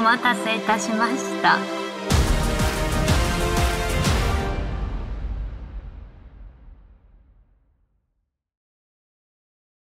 お待たせいたしました。